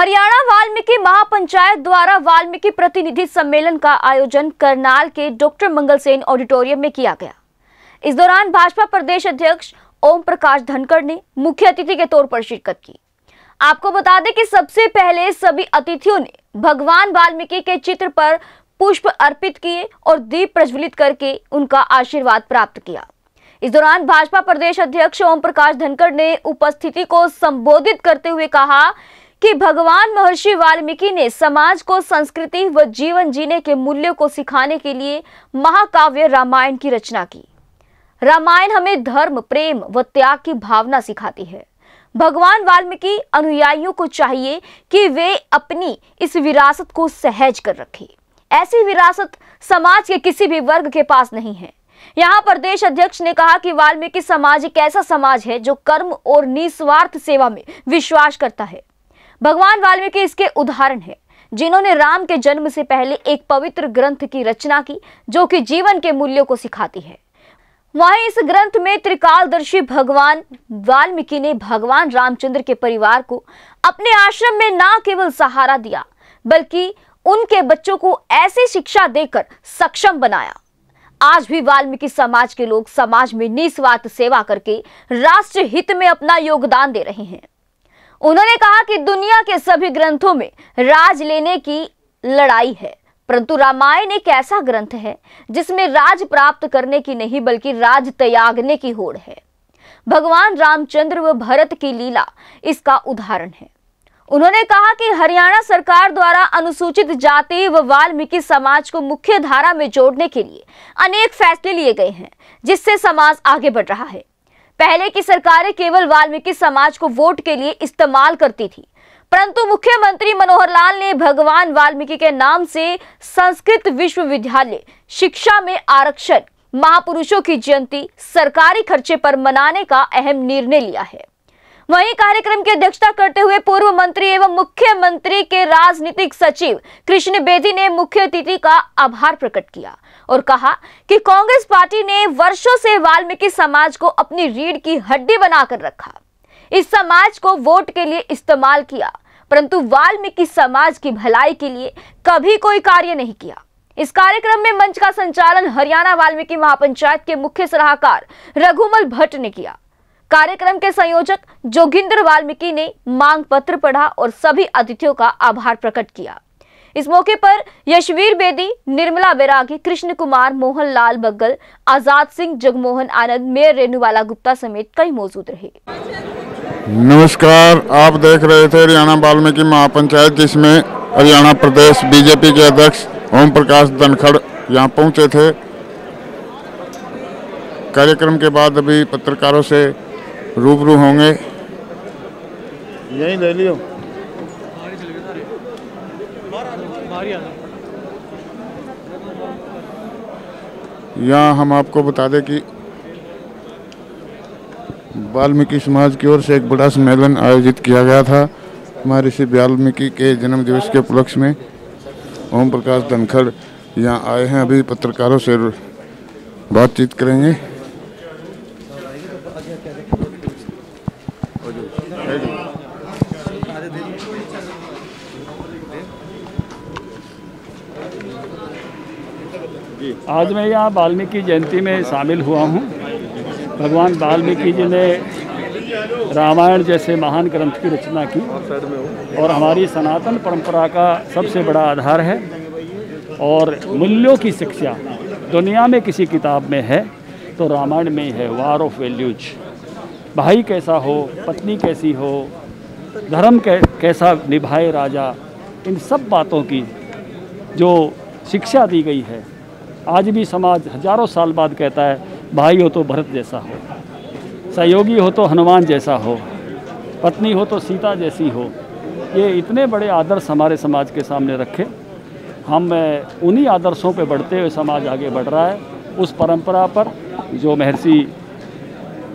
हरियाणा वाल्मीकि महापंचायत द्वारा वाल्मीकि प्रतिनिधि सम्मेलन का आयोजन करनाल के डॉक्टर मंगल सेन ऑडिटोरियम में किया गया। इस दौरान भाजपा प्रदेश अध्यक्ष ओम प्रकाश धनखड़ ने मुख्य अतिथि के तौर पर शिरकत की। आपको बता दें कि सबसे पहले सभी अतिथियों ने भगवान वाल्मीकि के चित्र पर पुष्प अर्पित किए और दीप प्रज्वलित करके उनका आशीर्वाद प्राप्त किया। इस दौरान भाजपा प्रदेश अध्यक्ष ओम प्रकाश धनखड़ ने उपस्थिति को संबोधित करते हुए कहा कि भगवान महर्षि वाल्मीकि ने समाज को, संस्कृति व जीवन जीने के मूल्यों को सिखाने के लिए महाकाव्य रामायण की रचना की। रामायण हमें धर्म, प्रेम व त्याग की भावना सिखाती है। भगवान वाल्मीकि अनुयायियों को चाहिए कि वे अपनी इस विरासत को सहज कर रखें। ऐसी विरासत समाज के किसी भी वर्ग के पास नहीं है। यहाँ प्रदेश अध्यक्ष ने कहा कि वाल्मीकि समाज एक ऐसा समाज है जो कर्म और निस्वार्थ सेवा में विश्वास करता है। भगवान वाल्मीकि इसके उदाहरण है, जिन्होंने राम के जन्म से पहले एक पवित्र ग्रंथ की रचना की, जो कि जीवन के मूल्यों को सिखाती है। वहीं इस ग्रंथ में त्रिकालदर्शी भगवान वाल्मीकि ने भगवान रामचंद्र के परिवार को अपने आश्रम में न केवल सहारा दिया, बल्कि उनके बच्चों को ऐसी शिक्षा देकर सक्षम बनाया। आज भी वाल्मीकि समाज के लोग समाज में निस्वार्थ सेवा करके राष्ट्र हित में अपना योगदान दे रहे हैं। उन्होंने कहा कि दुनिया के सभी ग्रंथों में राज लेने की लड़ाई है, परंतु रामायण एक ऐसा ग्रंथ है जिसमें राज प्राप्त करने की नहीं, बल्कि राज त्यागने की होड़ है। भगवान रामचंद्र व भरत की लीला इसका उदाहरण है। उन्होंने कहा कि हरियाणा सरकार द्वारा अनुसूचित जाति व वाल्मीकि समाज को मुख्य धारा में जोड़ने के लिए अनेक फैसले लिए गए हैं, जिससे समाज आगे बढ़ रहा है। पहले की सरकारें केवल वाल्मीकि समाज को वोट के लिए इस्तेमाल करती थी, परंतु मुख्यमंत्री मनोहर लाल ने भगवान वाल्मीकि के नाम से संस्कृत विश्वविद्यालय, शिक्षा में आरक्षण, महापुरुषों की जयंती सरकारी खर्चे पर मनाने का अहम निर्णय लिया है। वहीं कार्यक्रम की अध्यक्षता करते हुए पूर्व मंत्री एवं मुख्यमंत्री के राजनीतिक सचिव कृष्ण बेदी ने मुख्य अतिथि का आभार प्रकट किया। और कहा कि कांग्रेस पार्टी ने वर्षों से वाल्मीकि समाज को अपनी रीढ़ की हड्डी बनाकर रखा। इस समाज को वोट के लिए इस्तेमाल किया, परंतु वाल्मीकि समाज की भलाई के लिए कभी कोई कार्य नहीं किया। इस कार्यक्रम में मंच का संचालन हरियाणा वाल्मीकि महापंचायत के मुख्य सलाहकार रघुमल भट्ट ने किया। कार्यक्रम के संयोजक जोगिंदर वाल्मीकि ने मांग पत्र पढ़ा और सभी अतिथियों का आभार प्रकट किया। इस मौके पर यशवीर बेदी निर्मला बैरागी कृष्ण कुमार मोहन लाल बग्गल आज़ाद सिंह जगमोहन आनंद मेयर रेणुवाला गुप्ता समेत कई मौजूद रहे। नमस्कार आप देख रहे थे हरियाणा वाल्मीकि महापंचायत जिसमें हरियाणा प्रदेश बीजेपी के अध्यक्ष ओम प्रकाश धनखड़ यहाँ पहुँचे थे। कार्यक्रम के बाद अभी पत्रकारों से रूबरू होंगे। यहीं ले लियो। यहाँ हम आपको बता दें कि वाल्मीकि समाज की ओर से एक बड़ा सम्मेलन आयोजित किया गया था। महर्षि वाल्मीकि के जन्म दिवस के उपलक्ष्य में ओम प्रकाश धनखड़ यहाँ आए हैं। अभी पत्रकारों से बातचीत करेंगे। आज मैं यहाँ वाल्मीकि जयंती में शामिल हुआ हूँ। भगवान वाल्मीकि जी ने रामायण जैसे महान ग्रंथ की रचना की और हमारी सनातन परंपरा का सबसे बड़ा आधार है और मूल्यों की शिक्षा दुनिया में किसी किताब में है तो रामायण में ही। है वार ऑफ़ वैल्यूज़ भाई कैसा हो पत्नी कैसी हो धर्म कै, कैसा निभाए राजा इन सब बातों की जो शिक्षा दी गई है आज भी समाज हज़ारों साल बाद कहता है, भाई हो तो भरत जैसा हो, सहयोगी हो तो हनुमान जैसा हो, पत्नी हो तो सीता जैसी हो। ये इतने बड़े आदर्श हमारे समाज के सामने रखे। हम उन्हीं आदर्शों पे बढ़ते हुए समाज आगे बढ़ रहा है। उस परंपरा पर जो महर्षि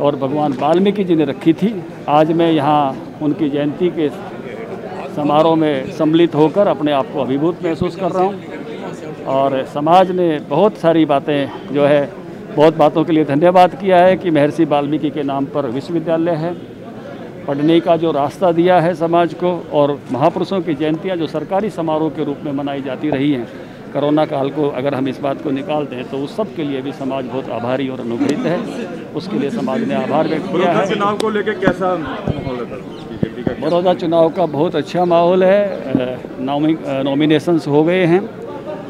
और भगवान वाल्मीकि जी ने रखी थी, आज मैं यहाँ उनकी जयंती के समारोह में सम्मिलित होकर अपने आप को अभिभूत महसूस कर रहा हूँ। और समाज ने बहुत सारी बातें जो है बहुत बातों के लिए धन्यवाद किया है कि महर्षि वाल्मीकि के नाम पर विश्वविद्यालय है। पढ़ने का जो रास्ता दिया है समाज को और महापुरुषों की जयंतियाँ जो सरकारी समारोह के रूप में मनाई जाती रही हैं कोरोना काल को अगर हम इस बात को निकाल दें तो उस सब के लिए भी समाज बहुत आभारी और अनुग्रहित है। उसके लिए समाज ने आभार व्यक्त किया है। चुनाव को लेकर कैसा माहौल है बड़ौदा? चुनाव का बहुत अच्छा माहौल है। नॉमिनेशंस हो गए हैं।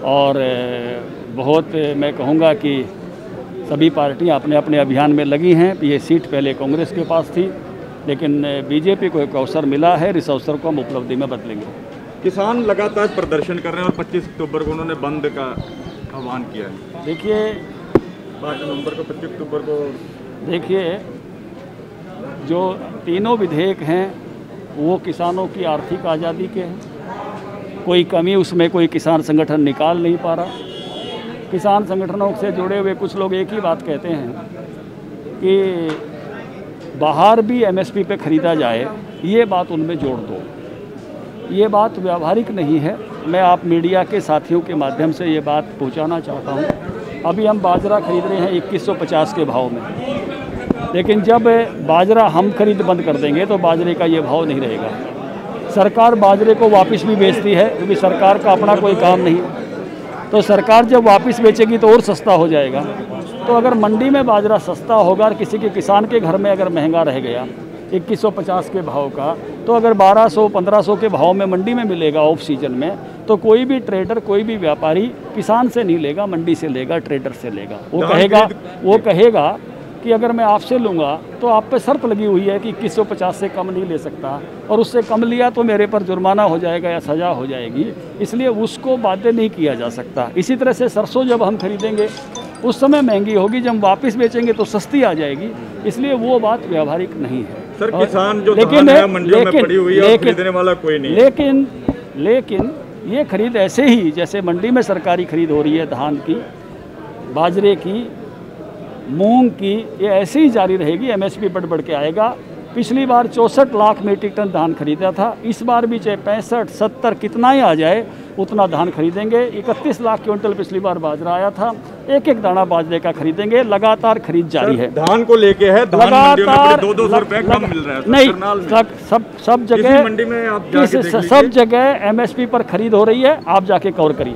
और बहुत मैं कहूँगा कि सभी पार्टियाँ अपने अपने अभियान में लगी हैं। ये सीट पहले कांग्रेस के पास थी लेकिन बीजेपी को एक अवसर मिला है। इस अवसर को हम उपलब्धि में बदलेंगे। किसान लगातार प्रदर्शन कर रहे हैं और 25 अक्टूबर को उन्होंने बंद का आह्वान किया है। देखिए पाँच नवंबर को 25 अक्टूबर को। देखिए जो तीनों विधेयक हैं वो किसानों की आर्थिक आज़ादी के हैं। कोई कमी, उसमें कोई किसान संगठन निकाल नहीं पा रहा। किसान संगठनों से जुड़े हुए कुछ लोग एक ही बात कहते हैं कि बाहर भी एमएसपी पे ख़रीदा जाए, ये बात उनमें जोड़ दो। ये बात व्यावहारिक नहीं है। मैं आप मीडिया के साथियों के माध्यम से ये बात पहुंचाना चाहता हूँ। अभी हम बाजरा खरीद रहे हैं 2150 के भाव में। लेकिन जब बाजरा हम खरीद बंद कर देंगे तो बाजरे का ये भाव नहीं रहेगा। सरकार बाजरे को वापस भी बेचती है क्योंकि सरकार का अपना कोई काम नहीं। तो सरकार जब वापस बेचेगी तो और सस्ता हो जाएगा। तो अगर मंडी में बाजरा सस्ता होगा और किसी के किसान के घर में अगर महँगा रह गया 2150 के भाव का तो अगर 1200 1500 के भाव में मंडी में मिलेगा ऑफ़ सीज़न में तो कोई भी ट्रेडर कोई भी व्यापारी किसान से नहीं लेगा मंडी से लेगा ट्रेडर से लेगा। वो कहेगा वो कहेगा कि अगर मैं आपसे लूँगा तो आप पे शर्त लगी हुई है कि 2150 से कम नहीं ले सकता। और उससे कम लिया तो मेरे पर जुर्माना हो जाएगा या सज़ा हो जाएगी। इसलिए उसको बाध्य नहीं किया जा सकता। इसी तरह से सरसों जब हम खरीदेंगे उस समय महँगी होगी जब वापस बेचेंगे तो सस्ती आ जाएगी। इसलिए वो बात व्यावहारिक नहीं है। सर किसान जो लेकिन- है मंडियों में लेकिन- पड़ी हुई है लेकिन- खरीदने वाला कोई नहीं लेकिन लेकिन ये खरीद ऐसे ही जैसे मंडी में सरकारी खरीद हो रही है धान की बाजरे की मूंग की ये ऐसे ही जारी रहेगी एमएसपी बढ़ बढ़ के आएगा। पिछली बार चौंसठ लाख मीट्रिक टन धान खरीदा था इस बार भी चाहे पैंसठ सत्तर कितना ही आ जाए उतना धान खरीदेंगे। इकतीस लाख क्विंटल पिछली बार बाजरा आया था एक एक दाना बाजरे का खरीदेंगे लगातार खरीद जारी है। धान को लेके है धान लगातार दो दो सौ रुपए कम मिल रहा है नहीं में। सब सब जगह मंडी में आप जाके सब जगह एमएसपी पर खरीद हो रही है आप जाके कवर करिए।